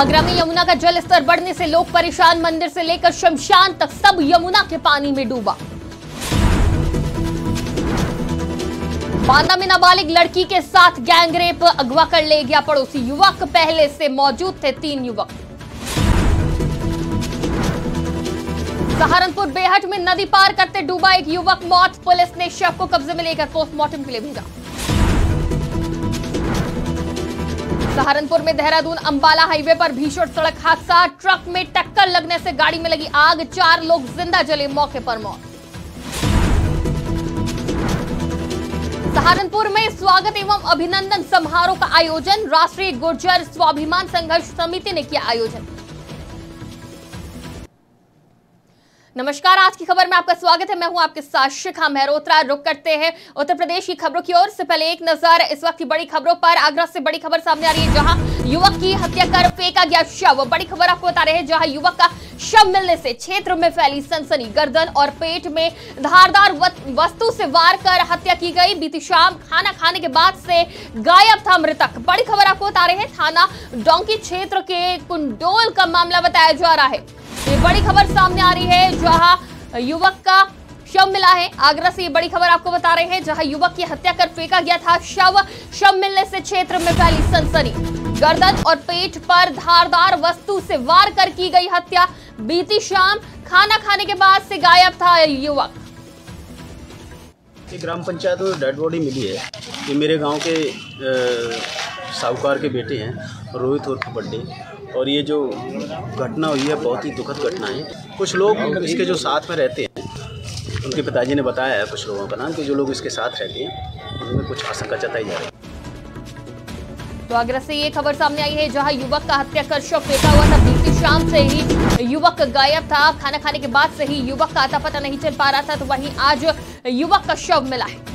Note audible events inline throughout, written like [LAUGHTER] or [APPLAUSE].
आगरा में यमुना का जल स्तर बढ़ने से लोग परेशान। मंदिर से लेकर शमशान तक सब यमुना के पानी में डूबा। बांदा में नाबालिग लड़की के साथ गैंगरेप अगवा कर ले गया पड़ोसी युवक। पहले से मौजूद थे तीन युवक। सहारनपुर बेहट में नदी पार करते डूबा एक युवक। मौत, पुलिस ने शव को कब्जे में लेकर पोस्टमार्टम के लिए भेजा। सहारनपुर में देहरादून अंबाला हाईवे पर भीषण सड़क हादसा। ट्रक में टक्कर लगने से गाड़ी में लगी आग। चार लोग ज़िंदा जले, मौके पर मौत। सहारनपुर में स्वागत एवं अभिनंदन समारोह का आयोजन। राष्ट्रीय गुर्जर स्वाभिमान संघर्ष समिति ने किया आयोजन। नमस्कार, आज की खबर में आपका स्वागत है। मैं हूँ आपके साथ शिखा मेहरोत्रा। रुक करते हैं उत्तर प्रदेश की खबरों की ओर। से पहले एक नज़र इस वक्त की बड़ी खबरों पर। आगरा से बड़ी खबर सामने आ रही है, जहाँ युवक की हत्या कर फेंका गया शव। बड़ी खबर आपको बता रहे हैं, जहाँ युवक का शव मिलने से क्षेत्र में फैली सनसनी, गर्दन और पेट में धारदार वस्तु से वार कर हत्या की गई। बीती शाम खाना खाने के बाद से गायब था मृतक। बड़ी खबर आपको बता रहे हैं, थाना डोंकी क्षेत्र के कुंडोल का मामला बताया जा रहा है। ये बड़ी खबर सामने आ रही है, जहाँ युवक का शव मिला है। आगरा से ये बड़ी खबर आपको बता रहे हैं, जहाँ युवक की हत्या कर फेंका गया था। शव शव मिलने से क्षेत्र में फैली सनसनी। गर्दन और पेट पर धारदार वस्तु से वार कर की गई हत्या। बीती शाम खाना खाने के बाद से गायब था युवक। ग्राम पंचायत में डेड बॉडी मिली है। ये मेरे गाँव के साहूकार के बेटे हैं, रोहित उर्फ़ बड्डे और ये जो घटना हुई है, बहुत ही दुखद घटना है। कुछ लोग इसके जो साथ में रहते हैं, उनके पिताजी ने बताया है कुछ लोगों का नाम, कि जो लोग इसके साथ रहते हैं, उनमें कुछ आशंका जताई जा रही है। तो आगरा से ये खबर सामने आई है, जहाँ युवक का हत्या कर शव फेंका हुआ था। बीती शाम से ही युवक गायब था। खाना खाने के बाद से ही युवक का आता पता नहीं चल पा रहा था तो वहीं आज युवक का शव मिला है।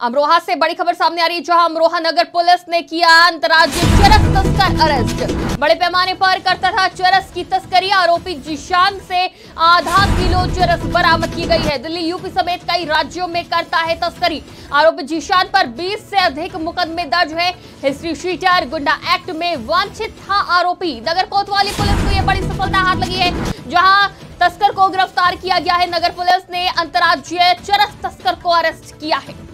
अमरोहा से बड़ी खबर सामने आ रही है, जहाँ अमरोहा नगर पुलिस ने किया अंतर्राज्यीय चरस तस्कर अरेस्ट। बड़े पैमाने पर करता था चरस की तस्करी, आरोपी जिशान से आधा किलो चरस बरामद की गई है। दिल्ली, यूपी समेत कई राज्यों में करता है तस्करी। आरोपी जिशान पर 20 से अधिक मुकदमे दर्ज है। हिस्ट्री शीटर, गुंडा एक्ट में वांछित था आरोपी। नगर कोतवाली पुलिस को यह बड़ी सफलता हाथ लगी है, जहाँ तस्कर को गिरफ़्तार किया गया है। नगर पुलिस ने अंतर्राज्यीय चरस तस्कर को अरेस्ट किया है।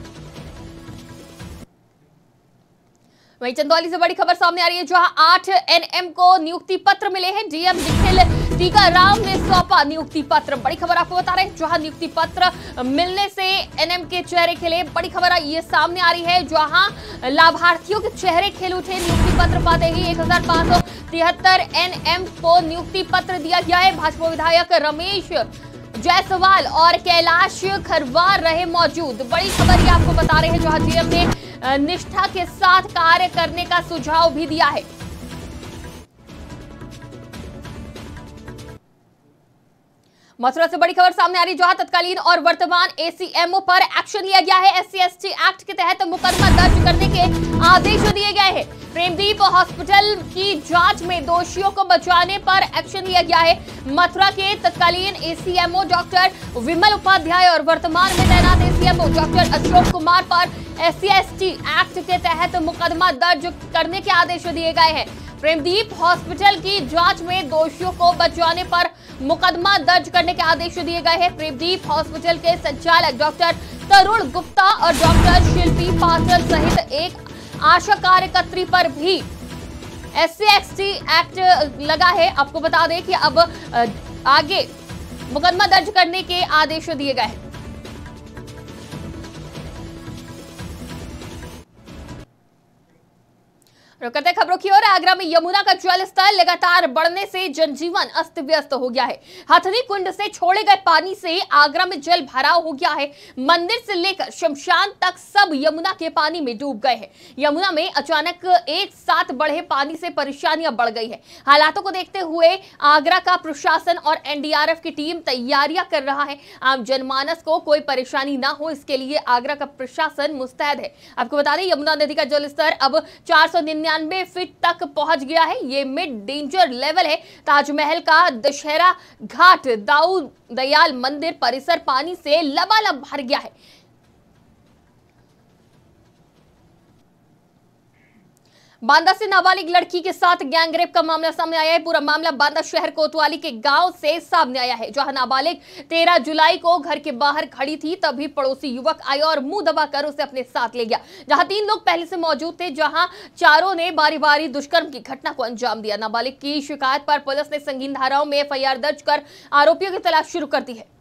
वहीं चंदौली से बड़ी खबर सामने आ रही है, जहाँ आठ एनएम को नियुक्ति पत्र मिले हैं। डीएम निखिल टीकाराम ने सौंपा नियुक्ति पत्र। बड़ी खबर आपको बता रहे हैं, जहाँ नियुक्ति पत्र मिलने से एनएम के चेहरे खिले बड़ी खबर ये सामने आ रही है, जहाँ लाभार्थियों के चेहरे खेल उठे। नियुक्ति पत्र पाते ही एक हज़ार एनएम को नियुक्ति पत्र दिया गया है। भाजपा विधायक रमेश जायसवाल और कैलाश खरवार रहे मौजूद। बड़ी खबर ये आपको बता रहे हैं, जहाँ जीएम ने निष्ठा के साथ कार्य करने का सुझाव भी दिया है। मथुरा से बड़ी खबर सामने आ रही, जहाँ तत्कालीन और वर्तमान एसीएमओ पर एक्शन लिया गया है। एससी एक्ट के तहत मुकदमा दर्ज करने के आदेश दिए गए हैं। प्रेमदीप हॉस्पिटल की जाँच में दोषियों को बचाने पर एक्शन लिया गया है। मथुरा के तत्कालीन एसीएमओ डॉक्टर विमल उपाध्याय और वर्तमान में तैनात एसीएमओ डॉक्टर अशोक कुमार पर एस सी एक्ट के तहत मुकदमा दर्ज करने के आदेश दिए गए हैं। प्रेमदीप हॉस्पिटल की जाँच में दोषियों को बचाने पर मुकदमा दर्ज करने के आदेश दिए गए हैं। प्रेमदीप हॉस्पिटल के संचालक डॉक्टर तरुण गुप्ता और डॉक्टर शिल्पी पाचल सहित एक आशा कार्यकर्त्री पर भी एस सी एक्ट लगा है। आपको बता दें कि अब आगे मुकदमा दर्ज करने के आदेश दिए गए हैं। करते खबरों की ओर। आगरा में यमुना का जल स्तर लगातार बढ़ने से जनजीवन अस्त व्यस्त हो गया है। हथनी कुंड से छोड़े गए पानी से आगरा में जल भराव हो गया है। मंदिर से लेकर शमशान तक सब यमुना के पानी में डूब गए हैं। यमुना में अचानक एक साथ बढ़े पानी से परेशानियाँ बढ़ गई है। हालातों को देखते हुए आगरा का प्रशासन और एनडीआरएफ की टीम तैयारियाँ कर रहा है। आम जनमानस को कोई परेशानी ना हो, इसके लिए आगरा का प्रशासन मुस्तैद है। आपको बता दें, यमुना नदी का जल स्तर अब चार निन्यानवे फीट तक पहुँच गया है। ये मिड डेंजर लेवल है। ताजमहल का दशहरा घाट दाऊ दयाल मंदिर परिसर पानी से लबालब भर गया है। बांदा से नाबालिग लड़की के साथ गैंगरेप का मामला सामने आया है। पूरा मामला बांदा शहर कोतवाली के गाँव से सामने आया है, जहाँ नाबालिग 13 जुलाई को घर के बाहर खड़ी थी, तभी पड़ोसी युवक आया और मुँह दबाकर उसे अपने साथ ले गया, जहाँ तीन लोग पहले से मौजूद थे, जहाँ चारों ने बारी बारी दुष्कर्म की घटना को अंजाम दिया। नाबालिग की शिकायत पर पुलिस ने संगीन धाराओं में एफआईआर दर्ज कर आरोपियों की तलाश शुरू कर दी है।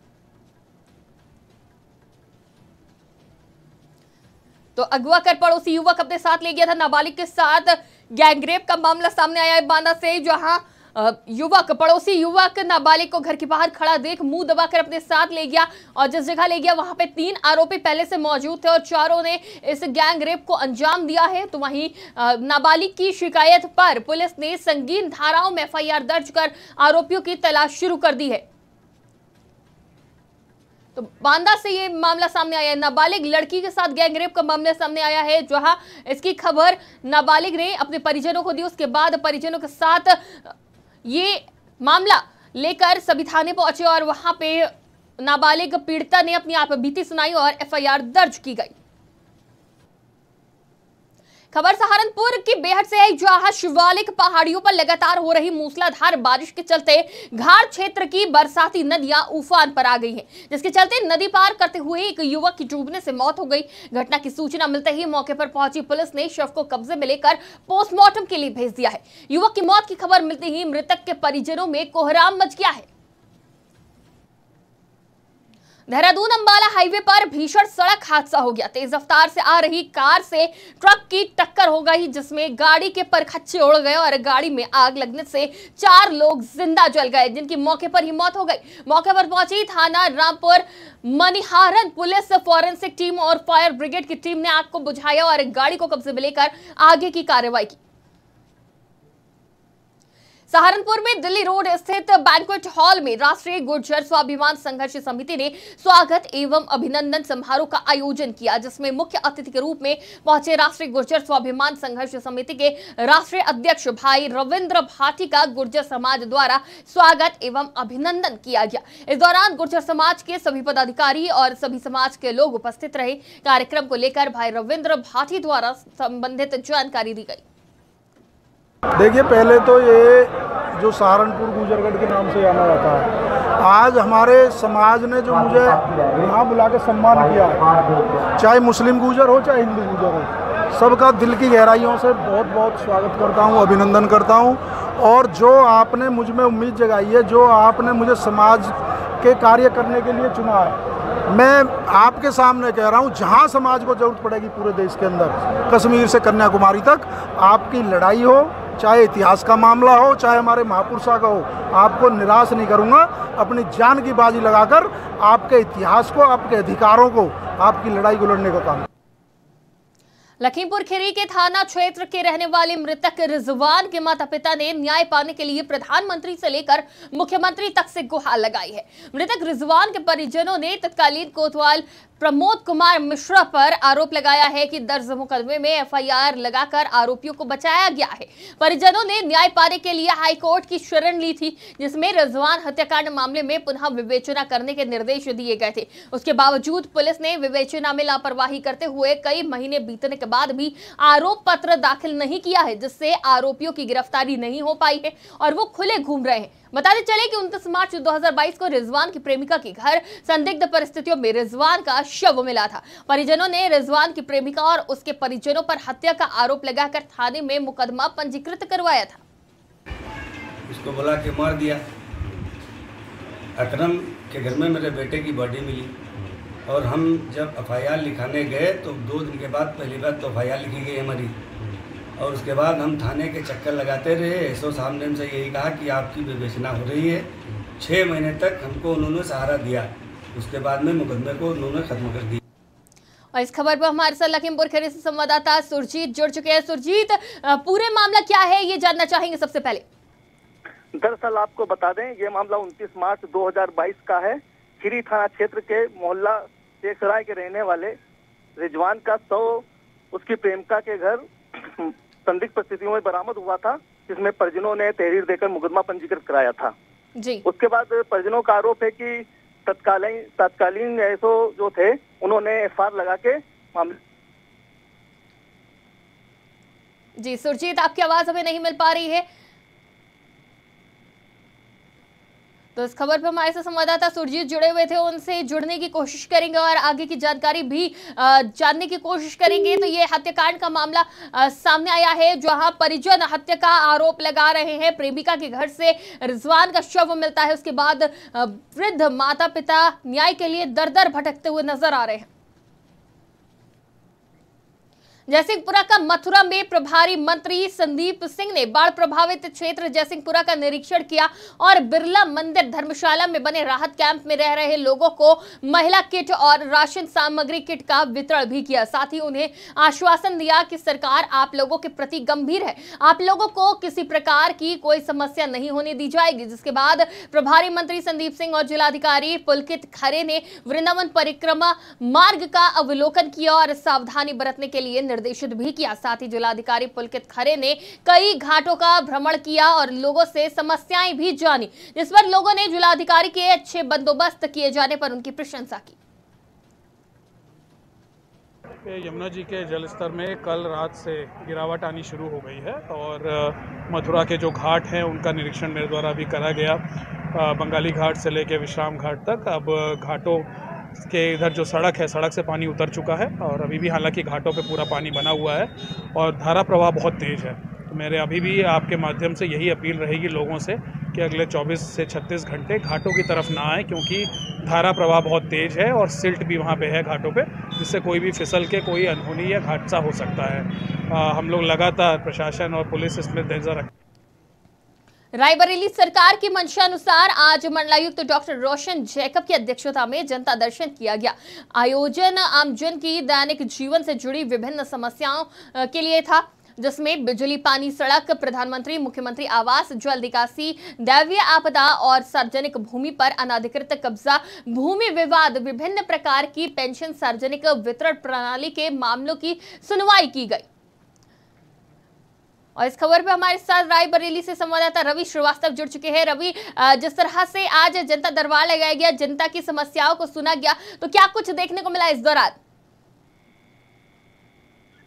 तो अगवा कर पड़ोसी युवक अपने साथ ले गया था नाबालिग के साथ। गैंगरेप का मामला सामने आया है बांदा से, जहाँ युवक, पड़ोसी युवक नाबालिग को घर के बाहर खड़ा देख मुँह दबाकर अपने साथ ले गया और जिस जगह ले गया, वहाँ पे तीन आरोपी पहले से मौजूद थे और चारों ने इस गैंग रेप को अंजाम दिया है। तो वहीं नाबालिग की शिकायत पर पुलिस ने संगीन धाराओं में एफआईआर दर्ज कर आरोपियों की तलाश शुरू कर दी है। तो बांदा से ये मामला सामने आया है। नाबालिग लड़की के साथ गैंगरेप का मामला सामने आया है, जहाँ इसकी खबर नाबालिग ने अपने परिजनों को दी। उसके बाद परिजनों के साथ ये मामला लेकर सभी थाने पहुँचे और वहाँ पे नाबालिग पीड़िता ने अपनी आप बीती सुनाई और एफआईआर दर्ज की गई। खबर, सहारनपुर की बेहद से है जहाँ शिवालिक पहाड़ियों पर लगातार हो रही मूसलाधार बारिश के चलते घाट क्षेत्र की बरसाती नदियाँ उफान पर आ गई हैं, जिसके चलते नदी पार करते हुए एक युवक की डूबने से मौत हो गई। घटना की सूचना मिलते ही मौके पर पहुँची पुलिस ने शव को कब्जे में लेकर पोस्टमार्टम के लिए भेज दिया है। युवक की मौत की खबर मिलते ही मृतक के परिजनों में कोहराम मच गया है। देहरादून अंबाला हाईवे पर भीषण सड़क हादसा हो गया। तेज रफ्तार से आ रही कार से ट्रक की टक्कर हो गई, जिसमें गाड़ी के परखच्चे उड़ गए और गाड़ी में आग लगने से चार लोग ज़िंदा जल गए, जिनकी मौके पर ही मौत हो गई। मौके पर पहुँची थाना Rampur. Maniharan police forensic team और फायर ब्रिगेड की टीम ने आग को बुझाया और गाड़ी को कब्जे में लेकर आगे की कार्रवाई की। सहारनपुर में दिल्ली रोड स्थित बैंक्वेट हॉल में राष्ट्रीय गुर्जर स्वाभिमान संघर्ष समिति ने स्वागत एवं अभिनंदन समारोह का आयोजन किया, जिसमें मुख्य अतिथि के रूप में पहुँचे राष्ट्रीय गुर्जर स्वाभिमान संघर्ष समिति के राष्ट्रीय अध्यक्ष भाई रविन्द्र भाटी का गुर्जर समाज द्वारा स्वागत एवं अभिनंदन किया गया। इस दौरान गुर्जर समाज के सभी पदाधिकारी और सभी समाज के लोग उपस्थित रहे। कार्यक्रम को लेकर भाई रविन्द्र भाटी द्वारा संबंधित जानकारी दी गई। देखिए, पहले तो ये जो सहारनपुर गुजरगढ़ के नाम से जाना जाता है। आज हमारे समाज ने जो मुझे यहाँ बुला के सम्मान किया, चाहे मुस्लिम गुजर हो, चाहे हिंदू गुजर हो, सबका दिल की गहराइयों से बहुत बहुत स्वागत करता हूँ, अभिनंदन करता हूँ। और जो आपने मुझमें उम्मीद जगाई है, जो आपने मुझे समाज के कार्य करने के लिए चुना है, मैं आपके सामने कह रहा हूँ, जहाँ समाज को ज़रूरत पड़ेगी पूरे देश के अंदर, कश्मीर से कन्याकुमारी तक, आपकी लड़ाई हो चाहे इतिहास का मामला हो, चाहे हमारे महापुरुषा का हो, आपको निराश नहीं करूँगा। अपनी जान की बाजी लगाकर आपके इतिहास को, आपके अधिकारों को, आपकी लड़ाई को लड़ने का काम। लखीमपुर खीरी के थाना क्षेत्र के रहने वाले मृतक रिजवान के माता पिता ने न्याय पाने के लिए प्रधानमंत्री से लेकर मुख्यमंत्री तक से गुहार लगाई है। मृतक रिजवान के परिजनों ने तत्कालीन कोतवाल प्रमोद कुमार मिश्रा पर आरोप लगाया है कि दर्ज मुकदमे में एफआईआर लगाकर आरोपियों को बचाया गया है। परिजनों ने न्याय पाने के लिए हाईकोर्ट की शरण ली थी, जिसमें रिजवान हत्याकांड मामले में पुनः विवेचना करने के निर्देश दिए गए थे। उसके बावजूद पुलिस ने विवेचना में लापरवाही करते हुए कई महीने बीतने के बाद भी आरोप पत्र दाखिल नहीं किया है, जिससे आरोपियों की गिरफ्तारी नहीं हो पाई है और वो खुले घूम रहे हैं। बताते चले कि उनतीस मार्च 2022 को रिजवान की प्रेमिका के घर संदिग्ध परिस्थितियों में रिजवान का शव मिला था। परिजनों ने रिजवान की प्रेमिका और उसके परिजनों पर हत्या का आरोप लगाकर थाने में मुकदमा पंजीकृत करवाया था। उसको बुला के मार दिया। अकरम के घर में मेरे बेटे की बॉडी मिली। और हम जब एफ़ लिखाने गए तो दो दिन के बाद पहली बार तो एफआईआर लिखी गई हमारी। और उसके बाद हम थाने के चक्कर लगाते रहे। एसओ साहब ने हमसे यही कहा कि आपकी विवेचना हो रही है। छः महीने तक हमको उन्होंने सहारा दिया। उसके बाद में मुकदमे को उन्होंने ख़त्म कर दिया। और इस खबर पर हमारे साथ लखीमपुर खेरे से संवाददाता सुरजीत जुड़ चुके हैं। सुरजीत पूरे मामला क्या है ये जानना चाहेंगे सबसे पहले। दरअसल आपको बता दें ये मामला 29 मार्च 2022 का है। खीरी थाना क्षेत्र के मोहल्ला शेखसराय के रहने वाले रिजवान का सौ उसकी प्रेमिका के घर [CLEARS THROAT] संदिग्ध परिस्थितियों में बरामद हुआ था जिसमें परिजनों ने तहरीर देकर मुकदमा पंजीकृत कराया था। जी। उसके बाद परिजनों का आरोप है कि तत्कालीन तत्कालीन एसओ जो थे उन्होंने एफआईआर लगा के मामले जी सुरजीत आपकी आवाज़ हमें नहीं मिल पा रही है। तो इस खबर पर हमारे साथ संवाददाता सुरजीत जुड़े हुए थे, उनसे जुड़ने की कोशिश करेंगे और आगे की जानकारी भी जानने की कोशिश करेंगे। तो ये हत्याकांड का मामला सामने आया है, जहाँ परिजन हत्या का आरोप लगा रहे हैं। प्रेमिका के घर से रिजवान का शव मिलता है, उसके बाद वृद्ध माता पिता न्याय के लिए दर दर भटकते हुए नज़र आ रहे हैं। जयसिंहपुरा का मथुरा में प्रभारी मंत्री संदीप सिंह ने बाढ़ प्रभावित क्षेत्र जयसिंहपुरा का निरीक्षण किया और बिरला मंदिर धर्मशाला में बने राहत कैंप में रह रहे लोगों को महिला किट और राशन सामग्री किट का वितरण भी किया। साथ ही उन्हें आश्वासन दिया कि सरकार आप लोगों के प्रति गंभीर है। आप लोगों को किसी प्रकार की कोई समस्या नहीं होने दी जाएगी। जिसके बाद प्रभारी मंत्री संदीप सिंह और जिलाधिकारी पुलकित खरे ने वृंदावन परिक्रमा मार्ग का अवलोकन किया और सावधानी बरतने के लिए निर्देशित भी किया। साथ ही जिलाधिकारी पुलकित खरे ने कई घाटों का भ्रमण किया और लोगों से समस्याएँ भी जानी, जिस पर लोगों ने जिलाधिकारी के अच्छे बंदोबस्त किए जाने पर उनकी प्रशंसा की। यमुना जी के जल स्तर में कल रात से गिरावट आनी शुरू हो गई है और मथुरा के जो घाट हैं उनका निरीक्षण मेरे द्वारा भी करा गया। बंगाली घाट से लेकर विश्राम घाट तक। अब घाटों के इधर जो सड़क है सड़क से पानी उतर चुका है और अभी भी हालाँकि घाटों पे पूरा पानी बना हुआ है और धारा प्रवाह बहुत तेज़ है। तो मेरे अभी भी आपके माध्यम से यही अपील रहेगी लोगों से कि अगले 24 से 36 घंटे घाटों की तरफ़ ना आए क्योंकि धारा प्रवाह बहुत तेज़ है और सिल्ट भी वहाँ पे है घाटों पे जिससे कोई भी फिसल के कोई अनहोनी या हादसा हो सकता है। आ, हम लोग लगातार प्रशासन और पुलिस इसमें नज़र रख रायबरेली सरकार की मंशा अनुसार आज मंडलायुक्त डॉक्टर रोशन जैकब की अध्यक्षता में जनता दर्शन किया गया। आयोजन आमजन की दैनिक जीवन से जुड़ी विभिन्न समस्याओं के लिए था, जिसमें बिजली पानी सड़क, प्रधानमंत्री, मुख्यमंत्री आवास, जल निकासी, दैवीय आपदा और सार्वजनिक भूमि पर अनाधिकृत कब्जा, भूमि विवाद, विभिन्न प्रकार की पेंशन, सार्वजनिक वितरण प्रणाली के मामलों की सुनवाई की गई। और इस खबर पे हमारे साथ रायबरेली से संवाददाता रवि श्रीवास्तव जुड़ चुके हैं। रवि जिस तरह से आज जनता दरबार लगाया गया जनता की समस्याओं को सुना गया तो क्या कुछ देखने को मिला इस दौरान?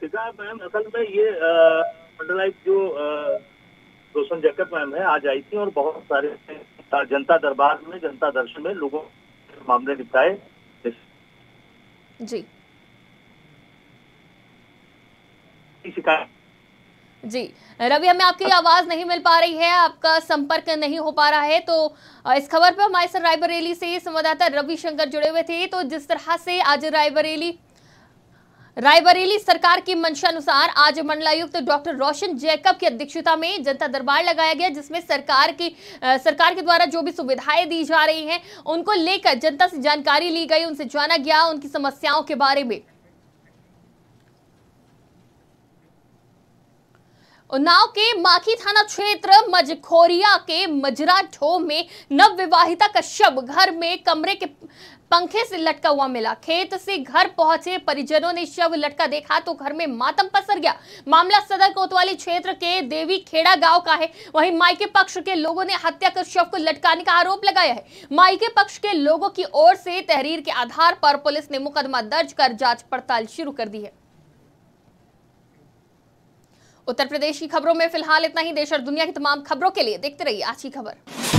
मैम असल में ये मंडलायुक्त जो रोशन जैकब मैम है आज आई थी और बहुत सारे जनता दरबार में जनता दर्शन में लोगों मामले निपटाए जी। शिकायत जी, रवि, हमें आपकी आवाज़ नहीं मिल पा रही है, आपका संपर्क नहीं हो पा रहा है तो इस खबर पर हमारे साथ रायबरेली से संवाददाता रवि शंकर जुड़े हुए थे तो जिस तरह से आज रायबरेली रायबरेली सरकार की मंशानुसार आज मंडलायुक्त डॉक्टर रोशन जैकब की अध्यक्षता में जनता दरबार लगाया गया, जिसमें सरकार की सरकार के द्वारा जो भी सुविधाएँ दी जा रही हैं, उनको लेकर जनता से जानकारी ली गई, उनसे जाना गया उनकी समस्याओं के बारे में। उन्नाव के माखी थाना क्षेत्र मजखोरिया के मजरा ठो में नव विवाहिता का शव घर में कमरे के पंखे से लटका हुआ मिला। खेत से घर पहुँचे परिजनों ने शव लटका देखा तो घर में मातम पसर गया। मामला सदर कोतवाली क्षेत्र के देवी खेड़ा गाँव का है। वहीं मायके पक्ष के लोगों ने हत्या कर शव को लटकाने का आरोप लगाया है। मायके पक्ष के लोगों की ओर से तहरीर के आधार पर पुलिस ने मुकदमा दर्ज कर जाँच पड़ताल शुरू कर दी है। उत्तर प्रदेश की खबरों में फ़िलहाल इतना ही। देश और दुनिया की तमाम खबरों के लिए देखते रहिए आज की खबर।